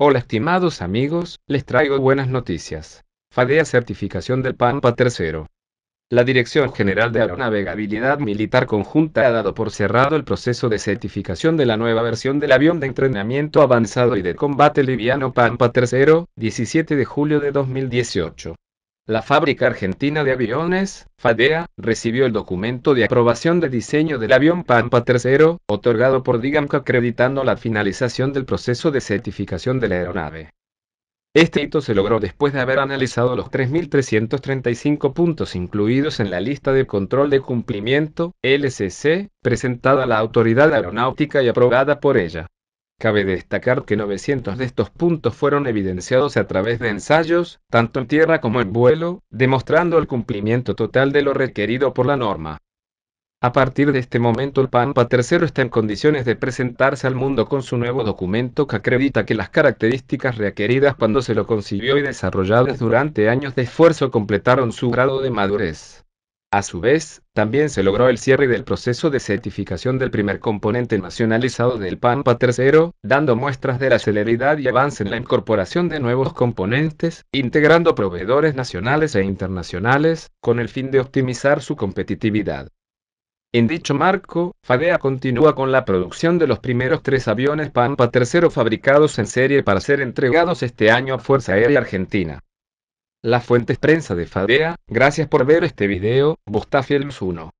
Hola estimados amigos, les traigo buenas noticias. FADEA certificación del Pampa III. La Dirección General de Aeronavegabilidad Militar Conjunta ha dado por cerrado el proceso de certificación de la nueva versión del avión de entrenamiento avanzado y de combate liviano Pampa III, 17 de julio de 2018. La fábrica argentina de aviones, FADEA, recibió el documento de aprobación de diseño del avión Pampa III, otorgado por DIGAMCO acreditando la finalización del proceso de certificación de la aeronave. Este hito se logró después de haber analizado los 3.335 puntos incluidos en la lista de control de cumplimiento, LCC, presentada a la autoridad aeronáutica y aprobada por ella. Cabe destacar que 900 de estos puntos fueron evidenciados a través de ensayos, tanto en tierra como en vuelo, demostrando el cumplimiento total de lo requerido por la norma. A partir de este momento el Pampa III está en condiciones de presentarse al mundo con su nuevo documento que acredita que las características requeridas cuando se lo concibió y desarrolladas durante años de esfuerzo completaron su grado de madurez. A su vez, también se logró el cierre del proceso de certificación del primer componente nacionalizado del Pampa III, dando muestras de la celeridad y avance en la incorporación de nuevos componentes, integrando proveedores nacionales e internacionales, con el fin de optimizar su competitividad. En dicho marco, FADEA continúa con la producción de los primeros tres aviones Pampa III fabricados en serie para ser entregados este año a Fuerza Aérea Argentina. La fuente prensa de Fadea, gracias por ver este video, Bustafilms 1.